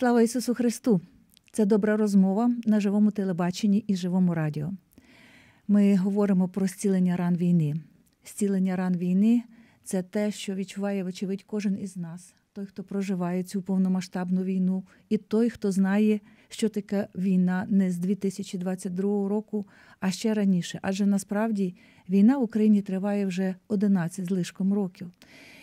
Слава Ісусу Христу! Це добра розмова на живому телебаченні і живому радіо. Ми говоримо про зцілення ран війни. Зцілення ран війни це те, що відчуває, вочевидь, кожен із нас, той, хто проживає цю повномасштабну війну, і той, хто знає, що таке війна не з 2022 року, а ще раніше. Адже насправді війна в Україні триває вже 11 з лишком років.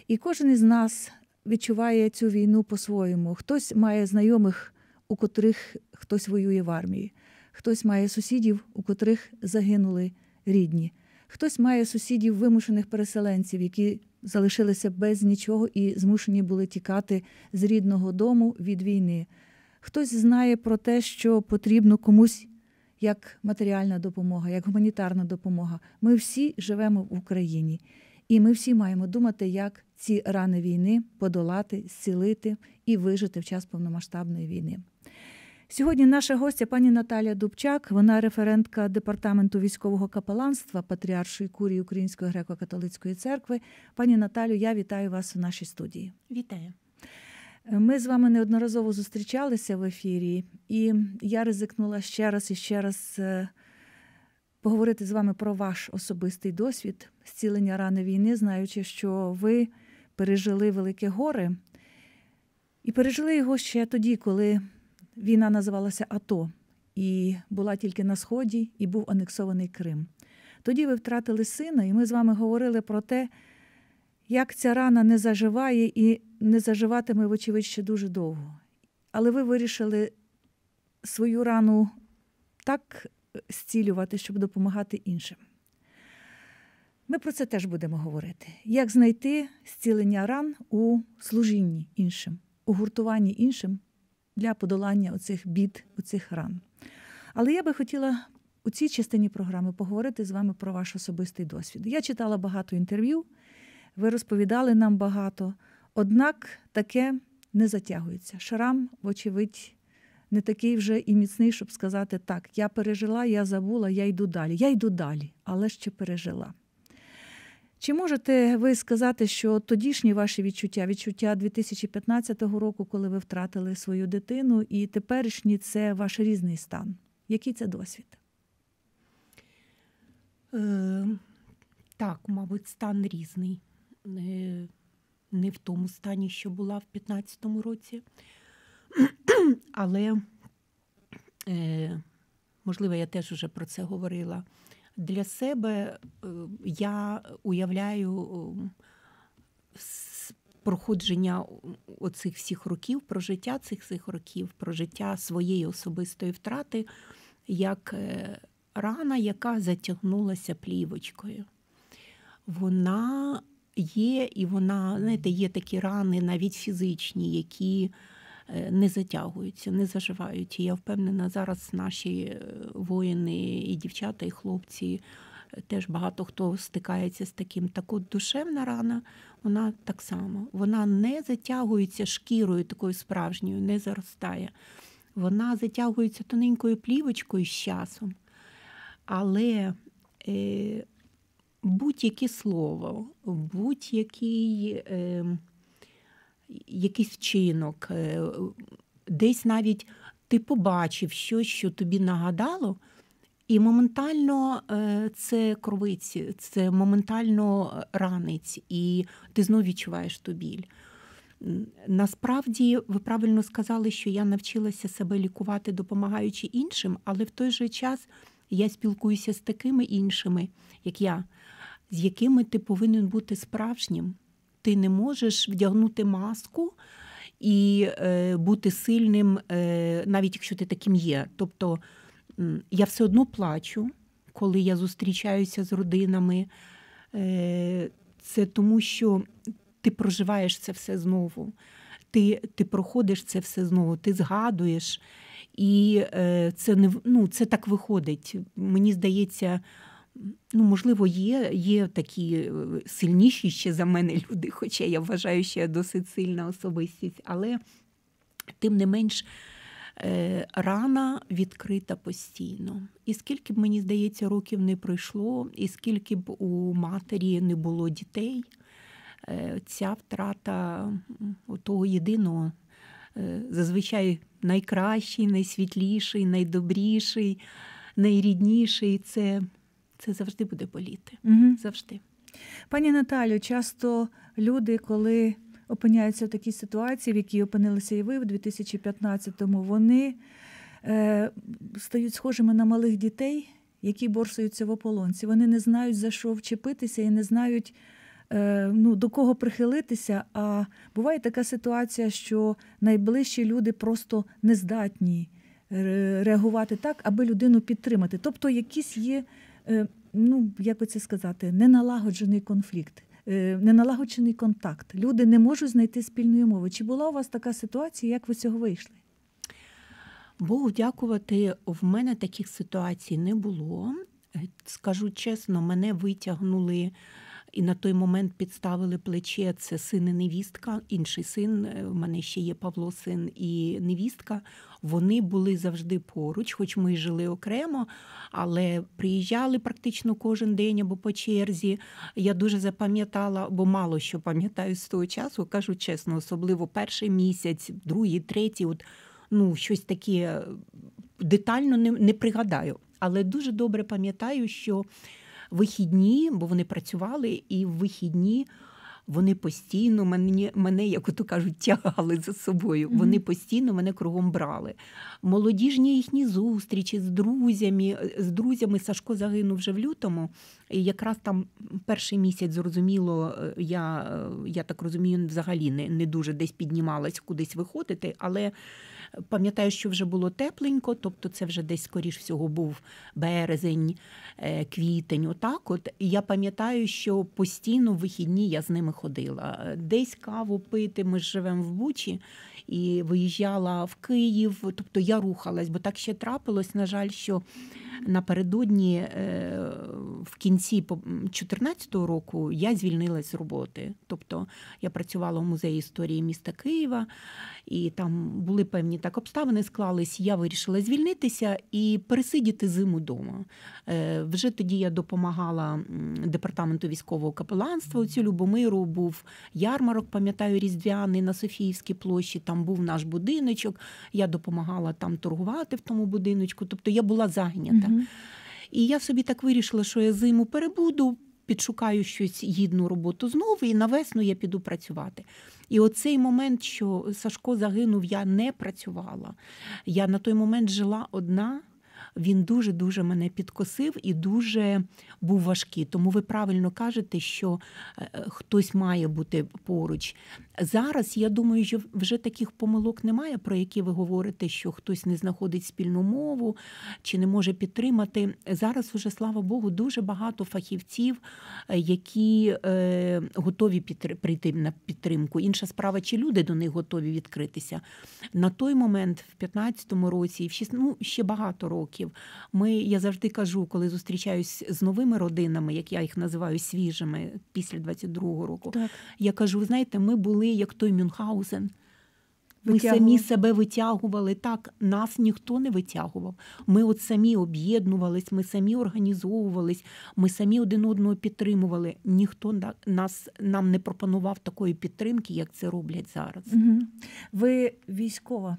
І кожен із нас відчуває цю війну по-своєму. Хтось має знайомих, у котрих хтось воює в армії, хтось має сусідів, у котрих загинули рідні, хтось має сусідів вимушених переселенців, які залишилися без нічого і змушені були тікати з рідного дому від війни. Хтось знає про те, що потрібно комусь як матеріальна допомога, як гуманітарна допомога. Ми всі живемо в Україні, і ми всі маємо думати, як ці рани війни подолати, зцілити і вижити в час повномасштабної війни. Сьогодні наша гостя пані Наталія Дубчак, вона референтка департаменту військового капеланства Патріаршої курії Української греко-католицької церкви. Пані Наталю, я вітаю вас у нашій студії. Вітаю. Ми з вами неодноразово зустрічалися в ефірі, і я ризикнула ще раз і ще раз е, поговорити з вами про ваш особистий досвід зцілення рани війни, знаючи, що ви пережили велике горе, і пережили його ще тоді, коли війна називалася АТО, і була тільки на Сході, і був анексований Крим. Тоді ви втратили сина, і ми з вами говорили про те, як ця рана не заживає і не заживатиме, вочевидь, ще дуже довго. Але ви вирішили свою рану так зцілювати, щоб допомагати іншим. Ми про це теж будемо говорити. Як знайти зцілення ран у служінні іншим, у гуртуванні іншим для подолання оцих бід, оцих ран. Але я би хотіла у цій частині програми поговорити з вами про ваш особистий досвід. Я читала багато інтерв'ю, ви розповідали нам багато, однак таке не затягується. Шрам, вочевидь, не такий вже і міцний, щоб сказати так, я пережила, я забула, я йду далі. Я йду далі, але ще пережила. Чи можете ви сказати, що тодішні ваші відчуття, відчуття 2015 року, коли ви втратили свою дитину, і теперішні це ваш різний стан? Який це досвід? Е, Так, мабуть, стан різний. Не, не в тому стані, що була в 2015 році. Але, е, можливо, я теж вже про це говорила. Для себе е, я уявляю проходження оцих всіх років, прожиття цих всіх років, прожиття своєї особистої втрати як е, рана, яка затягнулася плівочкою. Вона є, і вона, знаєте, є такі рани, навіть фізичні, які не затягуються, не заживають. І я впевнена, зараз наші воїни, і дівчата, і хлопці. Теж багато хто стикається з таким. Так от душевна рана, вона так само. Вона не затягується шкірою такою справжньою, не заростає. Вона затягується тоненькою плівочкою з часом. Але е, будь-яке слово, будь-який е, якийсь вчинок, е, десь навіть ти побачив щось, що тобі нагадало, і моментально е, це кровиці, це моментально ранець, і ти знову відчуваєш ту біль. Насправді, ви правильно сказали, що я навчилася себе лікувати, допомагаючи іншим, але в той же час я спілкуюся з такими іншими, як я, з якими ти повинен бути справжнім. Ти не можеш вдягнути маску і е, бути сильним, е, навіть якщо ти таким є. Тобто я все одно плачу, коли я зустрічаюся з родинами. Е, це тому, що ти проживаєш це все знову. Ти ти проходиш це все знову, ти згадуєш, і е, це не ну, це так виходить. Мені здається, ну, можливо, є є такі е, сильніші ще за мене люди, хоча я вважаю, що я досить сильна особистість, але тим не менш. Е, рана відкрита постійно. І скільки б мені здається, років не пройшло, і скільки б у матері не було дітей, е, ця втрата того єдиного. Зазвичай найкращий, найсвітліший, найдобріший, найрідніший. Це це завжди буде боліти. Угу. Завжди. Пані Наталю, часто люди, коли опиняються в такій ситуації, в якій опинилися і ви в 2015-му, вони е, стають схожими на малих дітей, які борсуються в ополонці. Вони не знають, за що вчепитися і не знають. Е, ну, До кого прихилитися, а буває така ситуація, що найближчі люди просто не здатні е, реагувати так, аби людину підтримати. Тобто, якісь є, ну як би це сказати, неналагоджений конфлікт. Неналагоджений контакт. Люди не можуть знайти спільної мови. Чи була у вас така ситуація, як ви з цього вийшли? Богу дякувати, в мене таких ситуацій не було. Скажу чесно, мене витягнули і на той момент підставили плече. Це син і невістка, інший син. Е, в мене ще є Павло, син і невістка. Вони були завжди поруч, хоч ми жили окремо, але приїжджали практично кожен день або по черзі. Я дуже запам'ятала, бо мало що пам'ятаю з того часу, кажу чесно, особливо перший місяць, другий, третій. От ну, щось таке детально не, не пригадаю. Але дуже добре пам'ятаю, що вихідні, бо вони працювали, і в вихідні вони постійно мене, мене як ото кажуть, тягали за собою. Mm-hmm. Вони постійно мене кругом брали. Молодіжні їхні зустрічі з друзями. З друзями Сашко загинув вже в лютому. І якраз там перший місяць зрозуміло, я я так розумію, взагалі не, не дуже десь піднімалась кудись виходити, але. Пам'ятаю, що вже було тепленько, тобто це вже десь, скоріш всього, був березень, е, квітень. Отак, от і я пам'ятаю, що постійно в вихідні я з ними ходила. Десь каву пити. Ми ж живемо в Бучі і виїжджала в Київ. Тобто я рухалась, бо так ще трапилось. На жаль, що напередодні е, в кінці 2014 року я звільнилась з роботи. Тобто я працювала в музеї історії міста Києва, і там були певні так обставини, склались. Я вирішила звільнитися і пересидіти зиму вдома. Е, вже тоді я допомагала департаменту військового капеланства. У цю Любомиру був ярмарок, пам'ятаю, Різдвяний на Софіївській площі. Там був наш будиночок. Я допомагала там торгувати в тому будиночку. Тобто я була зайнята. Угу. І я собі так вирішила, що я зиму перебуду, підшукаю щось гідну роботу знову, і на весну я піду працювати. І оцей момент, що Сашко загинув, я не працювала. Я на той момент жила одна він дуже-дуже мене підкосив і дуже був важкий. Тому ви правильно кажете, що е, хтось має бути поруч. Зараз я думаю, що вже таких помилок немає, про які ви говорите, що хтось не знаходить спільну мову чи не може підтримати. Зараз уже, слава Богу, дуже багато фахівців, е, які е, готові прийти на підтримку. Інша справа, чи люди до них готові відкритися. На той момент, в 15-му році, і в 6, ну, ще багато років років. Ми, Я завжди кажу, коли зустрічаюсь з новими родинами, як я їх називаю свіжими після 22-го року. Так. Я кажу: знаєте, ми були як той Мюнхгаузен. Ми самі себе витягували так, нас ніхто не витягував. Ми от самі об'єднувались, ми самі організовувались, ми самі один одного підтримували. Ніхто нас нам не пропонував такої підтримки, як це роблять зараз. Угу. Ви військова,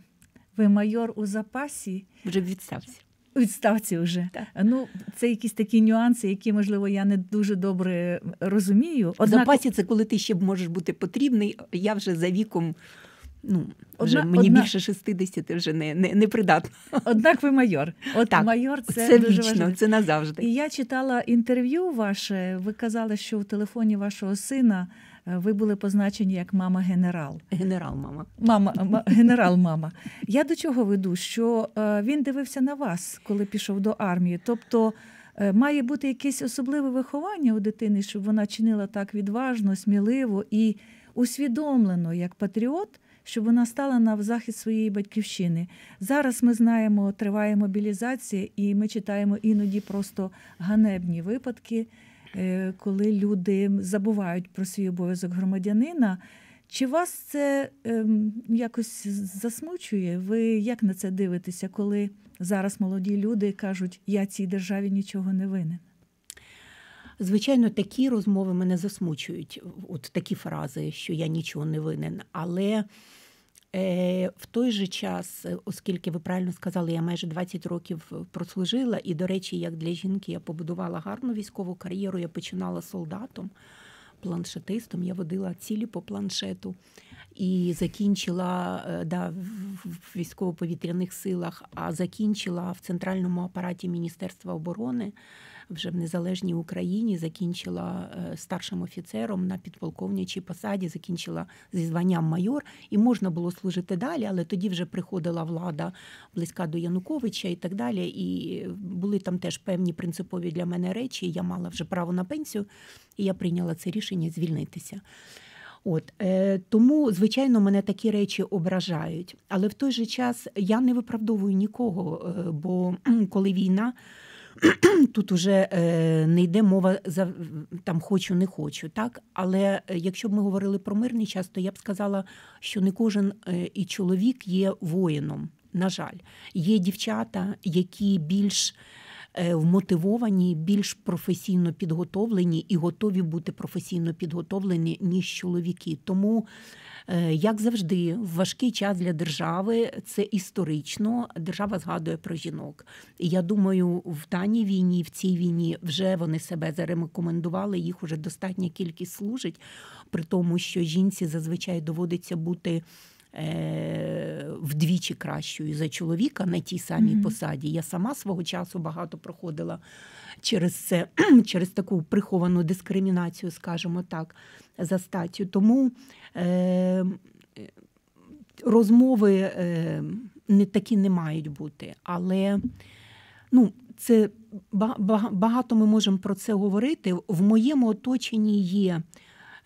ви майор у запасі. Вже відстався відставці вже. Так. Ну, Це якісь такі нюанси, які, можливо, я не дуже добре розумію. Однак... запасі це коли ти ще можеш бути потрібний. Я вже за віком. Ну, вже одна, мені одна... більше 60 вже не не, не придатно. Однак ви майор. От так, майор це, це дуже вічно, важливо. це назавжди. І я читала інтерв'ю ваше. Ви казали, що в телефоні вашого сина ви були позначені як мама-генерал. Генерал-мама. Мама, Генерал-мама. Я до чого веду? Що е, він дивився на вас, коли пішов до армії. Тобто е, має бути якесь особливе виховання у дитини, щоб вона чинила так відважно, сміливо і усвідомлено як патріот. Щоб вона стала на захист своєї батьківщини. Зараз ми знаємо, триває мобілізація, і ми читаємо іноді просто ганебні випадки коли люди забувають про свій обов'язок громадянина. Чи вас це ем, якось засмучує? Ви як на це дивитеся, коли зараз молоді люди кажуть, я цій державі нічого не винен? Звичайно, такі розмови мене засмучують, от такі фрази, що я нічого не винен. Але Е, в той же час, оскільки ви правильно сказали, я майже 20 років прослужила, і, до речі, як для жінки я побудувала гарну військову кар'єру, я починала солдатом, планшетистом, я водила цілі по планшету і закінчила е, да, в військово-повітряних силах, а закінчила в центральному апараті Міністерства оборони вже в незалежній Україні. Закінчила е, старшим офіцером на підполковничій посаді, закінчила зі званням майор, і можна було служити далі, але тоді вже приходила влада близька до Януковича і так далі. І були там теж певні принципові для мене речі. Я мала вже право на пенсію, і я прийняла це рішення звільнитися. От е, Тому, звичайно, мене такі речі ображають. Але в той же час я не виправдовую нікого, е, бо коли війна. Тут уже е, не йде мова за там хочу, не хочу. так? Але е, якщо б ми говорили про мирний час, то я б сказала, що не кожен е, і чоловік є воїном. На жаль, є дівчата, які більш вмотивовані, більш професійно підготовлені і готові бути професійно підготовлені, ніж чоловіки. Тому, е, як завжди, в важкий час для держави це історично. Держава згадує про жінок. Я думаю, в даній війні, в цій війні вже вони себе зарекомендували. Їх уже достатня кількість служить, при тому, що жінці зазвичай доводиться бути. Е, вдвічі кращою за чоловіка на тій самій mm-hmm. посаді. Я сама свого часу багато проходила через це, через таку приховану дискримінацію, скажімо так, за статтю. Тому е, розмови е, не такі не мають бути. Але ну, це багато ми можемо про це говорити. В моєму оточенні є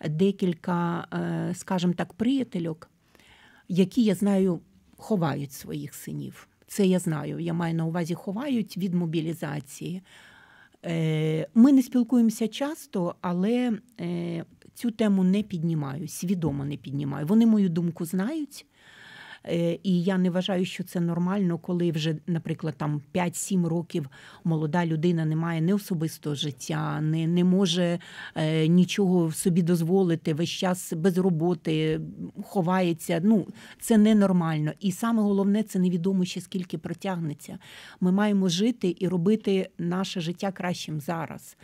декілька, е, скажімо так, приятельок які я знаю, ховають своїх синів. Це я знаю. Я маю на увазі ховають від мобілізації. Е, ми не спілкуємося часто, але е, цю тему не піднімаю, свідомо не піднімаю. Вони мою думку знають. Е, і я не вважаю, що це нормально, коли вже, наприклад, там 5-7 років молода людина не має ні особистого життя, не не може е, нічого собі дозволити, весь час без роботи ховається. Ну це ненормально. І саме головне, це невідомо ще скільки протягнеться. Ми маємо жити і робити наше життя кращим зараз.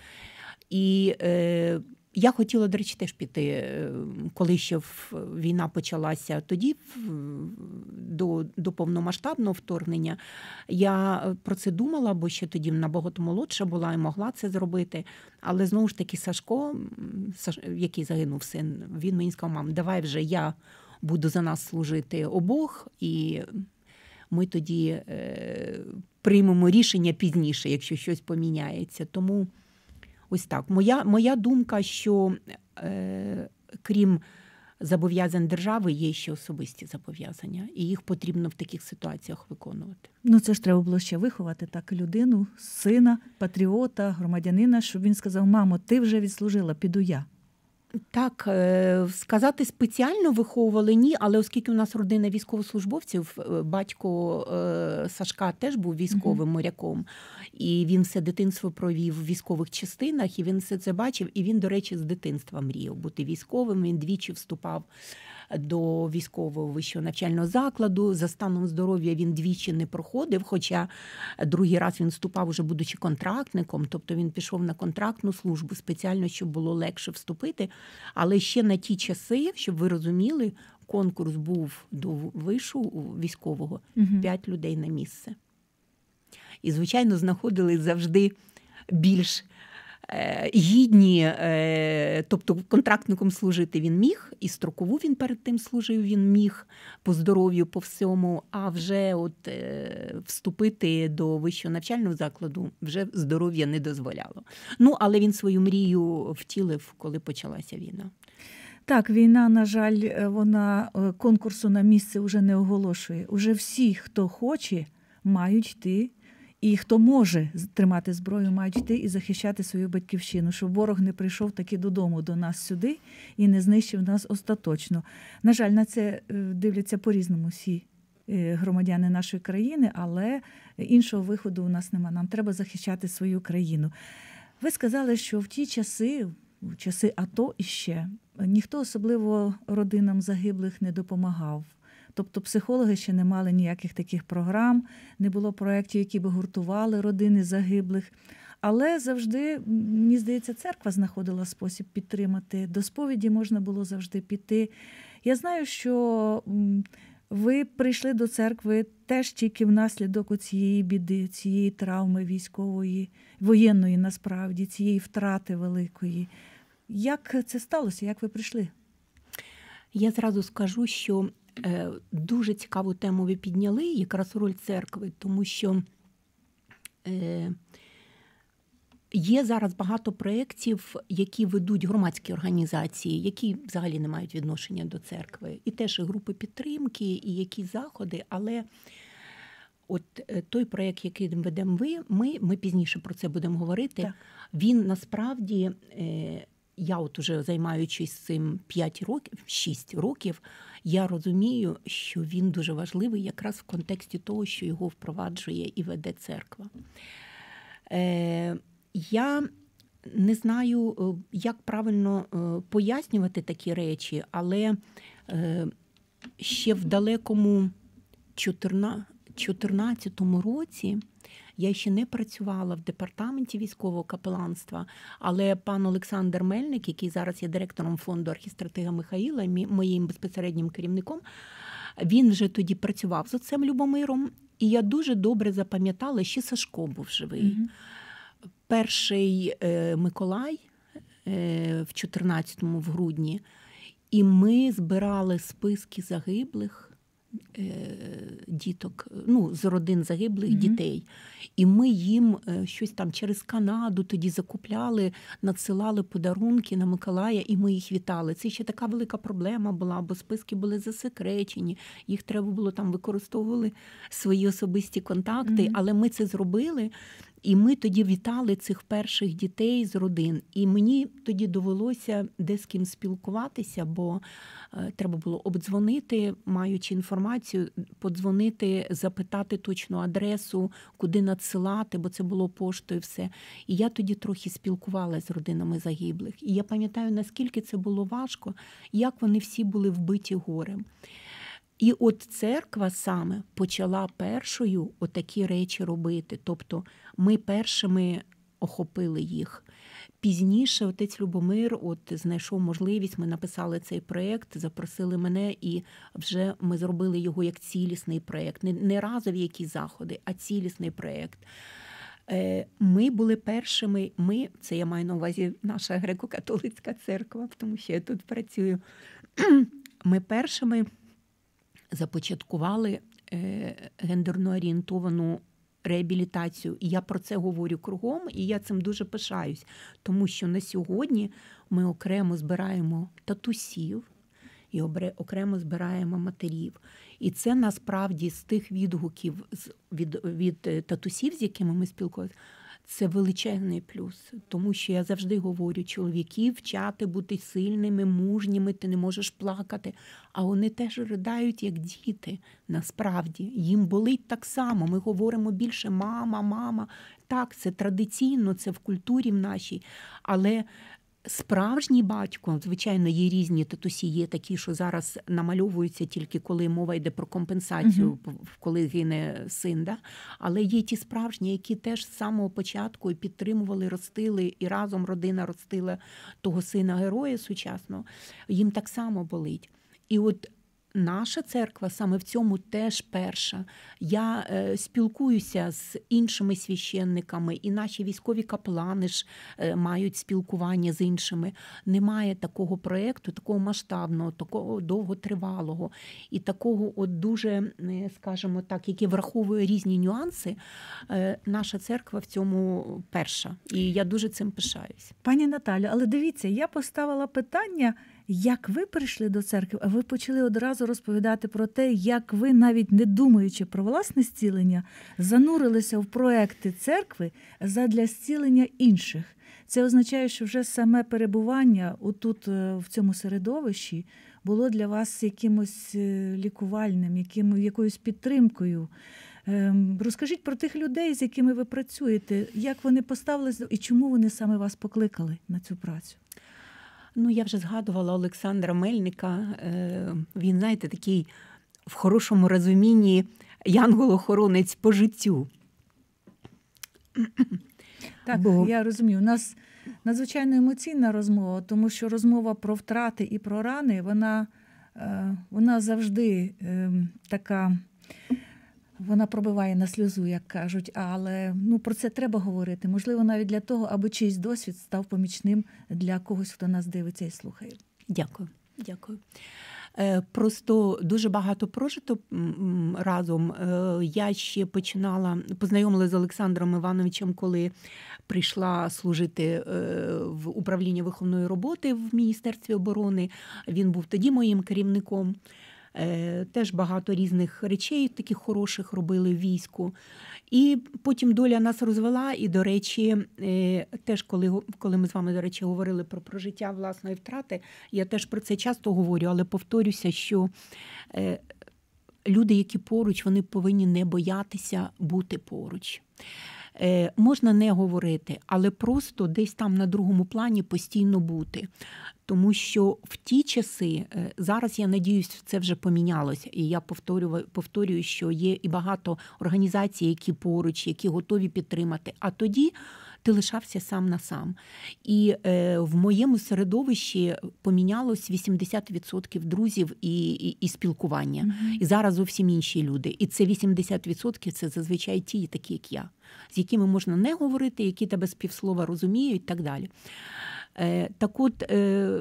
І е, я хотіла, до речі, теж піти, е, коли ще війна почалася тоді, до до повномасштабного вторгнення. Я про це думала, бо ще тоді набагато молодша була і могла це зробити. Але знову ж таки, Сашко, який загинув син, він мені сказав, мам, давай вже я буду за нас служити обох, і ми тоді е, приймемо рішення пізніше, якщо щось поміняється. Тому. Ось так. Моя моя думка, що е, крім зобов'язань держави, є ще особисті зобов'язання, і їх потрібно в таких ситуаціях виконувати. Ну це ж треба було ще виховати так людину, сина, патріота, громадянина, щоб він сказав: Мамо, ти вже відслужила, піду я. Так, е, сказати спеціально виховували ні, але оскільки у нас родина військовослужбовців, е, батько е, Сашка теж був військовим моряком, і він все дитинство провів в військових частинах, і він все це бачив. І він, до речі, з дитинства мріяв бути військовим. Він двічі вступав до військового вищого навчального закладу. За станом здоров'я він двічі не проходив. Хоча другий раз він вступав, уже будучи контрактником, тобто він пішов на контрактну службу спеціально, щоб було легше вступити. Але ще на ті часи, щоб ви розуміли, конкурс був до вишу військового п'ять людей на місце. І, звичайно, знаходили завжди більш гідні, е, тобто контрактником служити він міг, і строкову він перед тим служив, він міг по здоров'ю, по всьому, а вже от е, вступити до вищого навчального закладу вже здоров'я не дозволяло. Ну, але він свою мрію втілив, коли почалася війна. Так, війна, на жаль, вона конкурсу на місце вже не оголошує. Уже всі, хто хоче, мають йти і хто може тримати зброю, мають йти і захищати свою батьківщину, щоб ворог не прийшов таки додому до нас сюди і не знищив нас остаточно. На жаль, на це е, дивляться по-різному всі е, громадяни нашої країни, але іншого виходу у нас немає. Нам треба захищати свою країну. Ви сказали, що в ті часи, в часи АТО іще ніхто особливо родинам загиблих не допомагав. Тобто психологи ще не мали ніяких таких програм, не було проєктів, які би гуртували родини загиблих. Але завжди, мені здається, церква знаходила спосіб підтримати. До сповіді можна було завжди піти. Я знаю, що ви прийшли до церкви теж тільки внаслідок цієї біди, цієї травми військової, воєнної насправді, цієї втрати великої. Як це сталося? Як ви прийшли? Я зразу скажу, що дуже цікаву тему ви підняли, якраз роль церкви, тому що е, є зараз багато проєктів, які ведуть громадські організації, які взагалі не мають відношення до церкви, і теж і групи підтримки, і якісь заходи, але. От е, той проєкт, який ведемо ви, ми ми пізніше про це будемо говорити. Так. Він насправді я, от уже займаючись цим 5 років, 6 років, я розумію, що він дуже важливий якраз в контексті того, що його впроваджує і веде церква. Е, Я не знаю, е, як правильно е, пояснювати такі речі, але е, ще в далекому 2014 році. Я ще не працювала в департаменті військового капеланства, але пан Олександр Мельник, який зараз є директором фонду архістратига Михаїла, моїм безпосереднім керівником, він вже тоді працював з отцем Любомиром, і я дуже добре запам'ятала, що Сашко був живий. Mm-hmm. Перший е, Миколай е, в 14-му в грудні, і ми збирали списки загиблих. Е, діток, ну, з родин загиблих mm-hmm. дітей. І ми їм е, щось там через Канаду тоді закупляли, надсилали подарунки на Миколая, і ми їх вітали. Це ще така велика проблема була, бо списки були засекречені, їх треба було там використовували свої особисті контакти, mm-hmm. але ми це зробили. І ми тоді вітали цих перших дітей з родин. І мені тоді довелося де з ким спілкуватися, бо е, треба було обдзвонити, маючи інформацію, подзвонити, запитати точну адресу, куди надсилати, бо це було поштою. Все. І я тоді трохи спілкувалася з родинами загиблих. І я пам'ятаю, наскільки це було важко, як вони всі були вбиті горем. І от церква саме почала першою отакі речі робити. Тобто ми першими охопили їх. Пізніше отець Любомир от знайшов можливість, ми написали цей проєкт, запросили мене, і вже ми зробили його як цілісний проєкт. Не, не разові якісь заходи, а цілісний проєкт. Е, ми були першими, ми, це я маю на увазі наша греко-католицька церква, тому що я тут працюю. Ми першими започаткували е, гендерно орієнтовану реабілітацію. І я про це говорю кругом, і я цим дуже пишаюсь, тому що на сьогодні ми окремо збираємо татусів і окремо збираємо матерів. І це насправді з тих відгуків від, від е, татусів, з якими ми спілкуємося, це величезний плюс, тому що я завжди говорю, чоловіки вчати бути сильними, мужніми, ти не можеш плакати. А вони теж ридають як діти. Насправді їм болить так само. Ми говоримо більше мама, мама. Так, це традиційно, це в культурі в нашій, але Справжній батько, звичайно, є різні татусі, є такі, що зараз намальовуються тільки коли мова йде про компенсацію, uh-huh. коли гине син. Да? Але є ті справжні, які теж з самого початку підтримували, ростили, і разом родина ростила того сина героя сучасного. Їм так само болить. І от Наша церква саме в цьому теж перша. Я е, спілкуюся з іншими священниками, і наші військові каплани ж е, мають спілкування з іншими. Немає такого проєкту, такого масштабного, такого довготривалого і такого, от дуже, е, скажімо так, який враховує різні нюанси. Е, наша церква в цьому перша. І я дуже цим пишаюсь. Пані Наталю, але дивіться, я поставила питання як ви прийшли до церкви, а ви почали одразу розповідати про те, як ви, навіть не думаючи про власне зцілення, занурилися в проекти церкви задля зцілення інших. Це означає, що вже саме перебування отут, е, в цьому середовищі, було для вас якимось е, лікувальним, яким, якоюсь підтримкою. Ем, розкажіть про тих людей, з якими ви працюєте, як вони поставилися і чому вони саме вас покликали на цю працю? Ну, я вже згадувала Олександра Мельника. Е, він, знаєте, такий в хорошому розумінні янгол-охоронець по життю. Так, Бо... я розумію. У нас надзвичайно емоційна розмова, тому що розмова про втрати і про рани, вона е, вона завжди ем, така, вона пробиває на сльозу, як кажуть. Але ну, про це треба говорити. Можливо, навіть для того, аби чийсь досвід став помічним для когось, хто нас дивиться і слухає. Дякую. Дякую. Е, просто дуже багато прожито разом. Е, я ще починала познайомила з Олександром Івановичем, коли прийшла служити е, в управління виховної роботи в Міністерстві оборони. Він був тоді моїм керівником. Теж багато різних речей, таких хороших робили в війську. І потім доля нас розвела. І, до речі, е, теж коли коли ми з вами, до речі, говорили про прожиття власної втрати, я теж про це часто говорю, але повторюся, що е, люди, які поруч, вони повинні не боятися бути поруч. Е, можна не говорити, але просто десь там на другому плані постійно бути. Тому що в ті часи е, зараз я надіюсь, це вже помінялося. І я повторюю, повторюю, що є і багато організацій, які поруч, які готові підтримати. А тоді ти лишався сам на сам. І е, в моєму середовищі помінялось 80% друзів і і, і спілкування. Mm-hmm. І зараз зовсім інші люди. І це 80% це зазвичай ті, такі як я, з якими можна не говорити, які тебе з півслова розуміють, і так далі. Е, Так от. Е,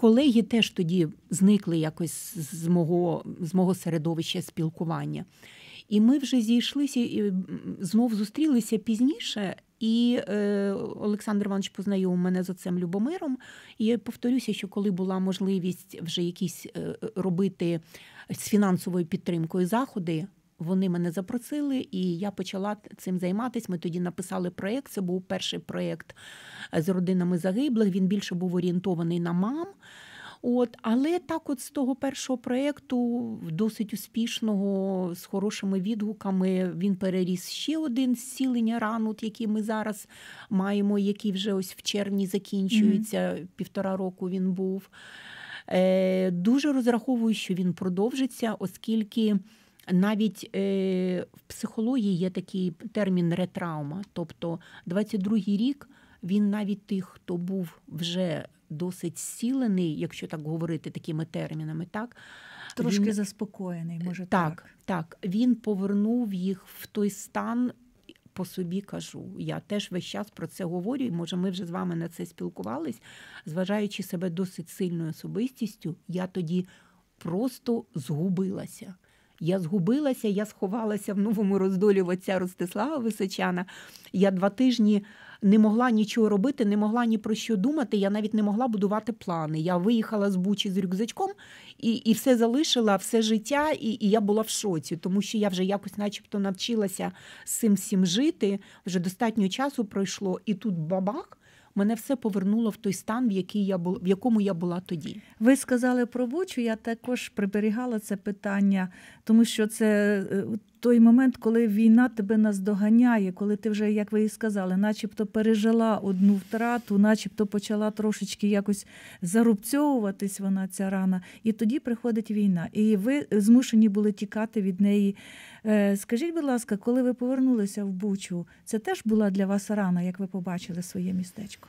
Колеги теж тоді зникли якось з мого з мого середовища спілкування. І ми вже зійшлися і знов зустрілися пізніше. І е, Олександр Іванович познайомив мене з отцем Любомиром. І я повторюся, що коли була можливість вже якісь е, робити з фінансовою підтримкою заходи, вони мене запросили, і я почала цим займатися. Ми тоді написали проєкт. Це був перший проєкт з родинами загиблих. Він більше був орієнтований на мам. От, Але так, от з того першого проєкту, досить успішного, з хорошими відгуками, він переріс ще один зцілення ран, от, який ми зараз маємо, який вже ось в червні закінчується. Mm-hmm. Півтора року він був. Е, Дуже розраховую, що він продовжиться, оскільки. Навіть е, в психології є такий термін ретравма. Тобто 22-й рік він навіть тих, хто був вже досить зцілений, якщо так говорити такими термінами, так трошки він... заспокоєний, може так. Так, так. Він повернув їх в той стан. По собі кажу, я теж весь час про це говорю, і може, ми вже з вами на це спілкувались. Зважаючи себе досить сильною особистістю, я тоді просто згубилася. Я згубилася, я сховалася в новому роздолі отця Ростислава Височана. Я два тижні не могла нічого робити, не могла ні про що думати. Я навіть не могла будувати плани. Я виїхала з Бучі з рюкзачком і і все залишила, все життя, і і я була в шоці, тому що я вже якось, начебто, навчилася з цим всім жити. Вже достатньо часу пройшло, і тут бабах мене все повернуло в той стан, в який я був, в якому я була тоді. Ви сказали про Бучу, я також приберігала це питання, тому що це е, той момент, коли війна тебе наздоганяє, коли ти вже, як ви і сказали, начебто пережила одну втрату, начебто почала трошечки якось зарубцьовуватись вона ця рана, і тоді приходить війна. І ви змушені були тікати від неї. Е, скажіть, будь ласка, коли ви повернулися в Бучу, це теж була для вас рана, як ви побачили своє містечко?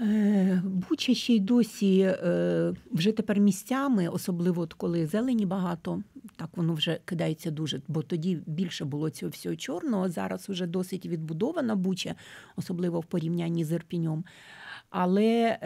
Е, Буча ще й досі е, вже тепер місцями, особливо от коли зелені багато, так воно вже кидається дуже, бо тоді більше було цього всього чорного. Зараз вже досить відбудована буча, особливо в порівнянні з Ірпіньом. Але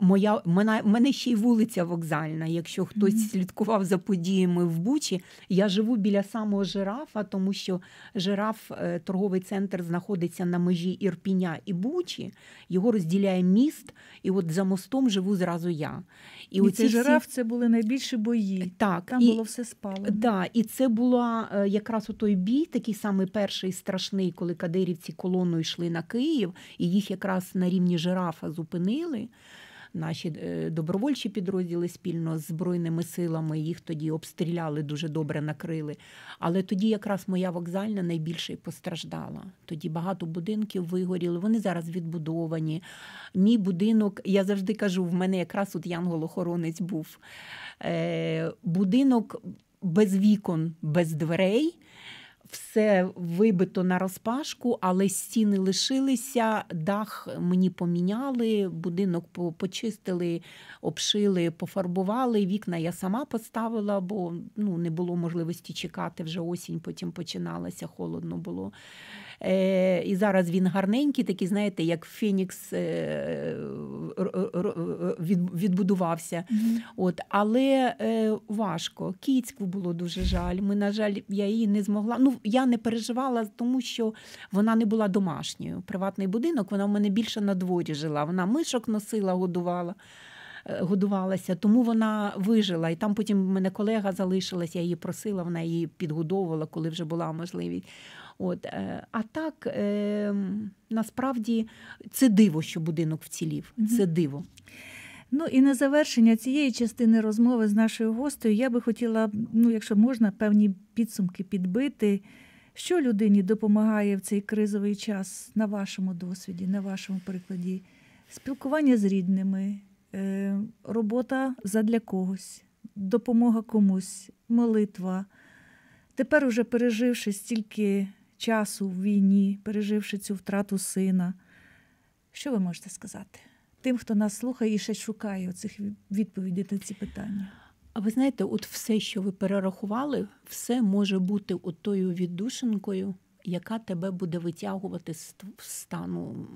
моя мене, мене ще й вулиця вокзальна. Якщо хтось mm-hmm. слідкував за подіями в Бучі, я живу біля самого жирафа, тому що жираф, е, торговий центр, знаходиться на межі Ірпіня і Бучі, його розділяє міст, і от за мостом живу зразу я. І, і оці цей жираф всі... це були найбільші бої. Так, Там і, було все спало. Да, І це була е, якраз у той бій, такий самий перший страшний, коли кадирівці колоною йшли на Київ, і їх якраз на рівні жирафа зупинили. Наші е, добровольчі підрозділи спільно з Збройними силами. Їх тоді обстріляли, дуже добре накрили. Але тоді якраз моя вокзальна найбільше й постраждала. Тоді багато будинків вигоріли, вони зараз відбудовані. Мій будинок, я завжди кажу, в мене якраз от янгол-охоронець був. Е, Будинок без вікон, без дверей все вибито на розпашку, але стіни лишилися, дах мені поміняли, будинок почистили, обшили, пофарбували. Вікна я сама поставила, бо ну, не було можливості чекати вже осінь, потім починалася, холодно було. Е, І зараз він гарненький, такий, знаєте, як Фенікс е, відбудувався. Mm-hmm. От, Але е, важко. Кіцьку було дуже жаль. Ми, на жаль, я її не змогла. Ну, я не переживала, тому що вона не була домашньою. Приватний будинок, вона в мене більше на дворі жила. Вона мишок носила, годувала. Е, годувалася, тому вона вижила. І там потім в мене колега залишилася, я її просила, вона її підгодовувала, коли вже була можливість. От, е, А так е, насправді це диво, що будинок вцілів. Це диво. Ну і на завершення цієї частини розмови з нашою гостею я би хотіла, ну, якщо можна, певні підсумки підбити. Що людині допомагає в цей кризовий час на вашому досвіді, на вашому прикладі? Спілкування з рідними, е, робота задля когось, допомога комусь, молитва. Тепер, уже переживши стільки часу в війні, переживши цю втрату сина, що ви можете сказати? Тим, хто нас слухає і ще шукає цих відповідей на ці питання. А ви знаєте, от все, що ви перерахували, все може бути отою віддушинкою, яка тебе буде витягувати з стану,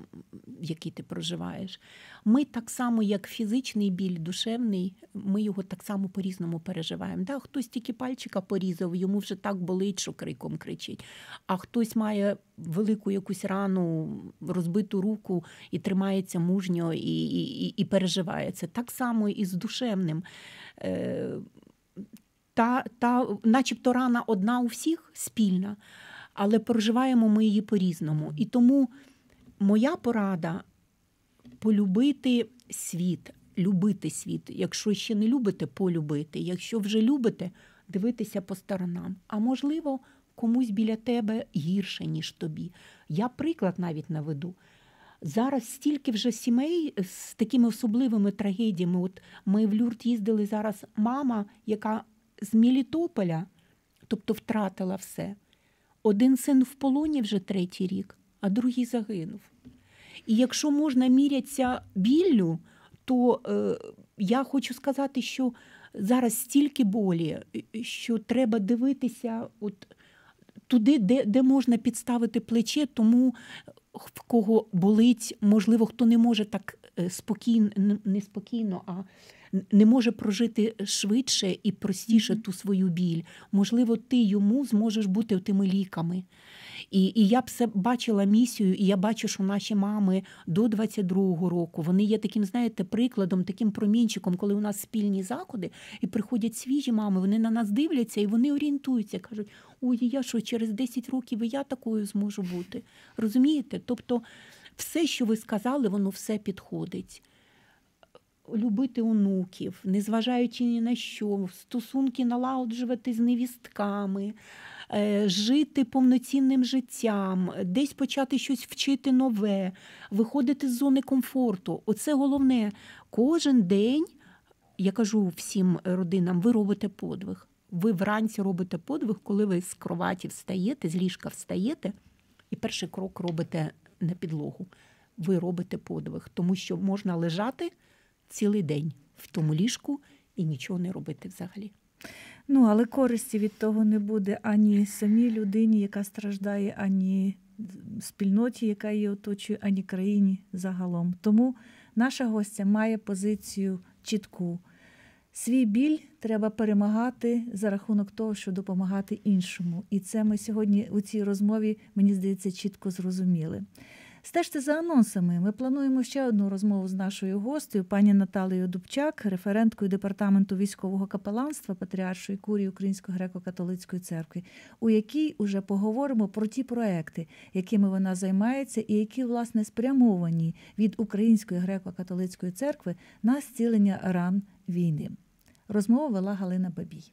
який ти проживаєш. Ми так само, як фізичний біль, душевний, ми його так само по-різному переживаємо. Да, Хтось тільки пальчика порізав, йому вже так болить, що криком кричить. А хтось має велику якусь рану, розбиту руку і тримається мужньо і, і, і переживає це. Так само і з душевним. Е, та, та, начебто рана одна у всіх спільна але проживаємо ми її по-різному. І тому моя порада полюбити світ, любити світ. Якщо ще не любите, полюбити. Якщо вже любите, дивитися по сторонам. А можливо, комусь біля тебе гірше, ніж тобі. Я приклад навіть наведу. Зараз стільки вже сімей з такими особливими трагедіями. От ми в Люрт їздили зараз мама, яка з Мілітополя, тобто втратила все. Один син в полоні вже третій рік, а другий загинув. І якщо можна мірятися біллю, то е, я хочу сказати, що зараз стільки болі, що треба дивитися от туди, де де можна підставити плече, тому в кого болить, можливо, хто не може так е, спокійно, не спокійно, а не може прожити швидше і простіше ту свою біль. Можливо, ти йому зможеш бути тими ліками. І і я б все бачила місію, і я бачу, що наші мами до 22-го року вони є таким, знаєте, прикладом, таким промінчиком, коли у нас спільні заходи, і приходять свіжі мами, вони на нас дивляться і вони орієнтуються, кажуть, ой, я що через 10 років і я такою зможу бути. Розумієте? Тобто, все, що ви сказали, воно все підходить любити онуків, незважаючи ні на що, стосунки налагоджувати з невістками, е, жити повноцінним життям, десь почати щось вчити нове, виходити з зони комфорту. Оце головне. Кожен день, я кажу всім родинам, ви робите подвиг. Ви вранці робите подвиг, коли ви з кроваті встаєте, з ліжка встаєте, і перший крок робите на підлогу. Ви робите подвиг, тому що можна лежати цілий день в тому ліжку і нічого не робити взагалі. Ну, але користі від того не буде ані самій людині, яка страждає, ані спільноті, яка її оточує, ані країні загалом. Тому наша гостя має позицію чітку. Свій біль треба перемагати за рахунок того, що допомагати іншому. І це ми сьогодні у цій розмові, мені здається, чітко зрозуміли. Стежте за анонсами. Ми плануємо ще одну розмову з нашою гостею, пані Наталією Дубчак, референткою департаменту військового капеланства Патріаршої курії Української греко-католицької церкви, у якій уже поговоримо про ті проекти, якими вона займається, і які власне спрямовані від Української греко-католицької церкви на зцілення ран війни. Розмову вела Галина Бабій.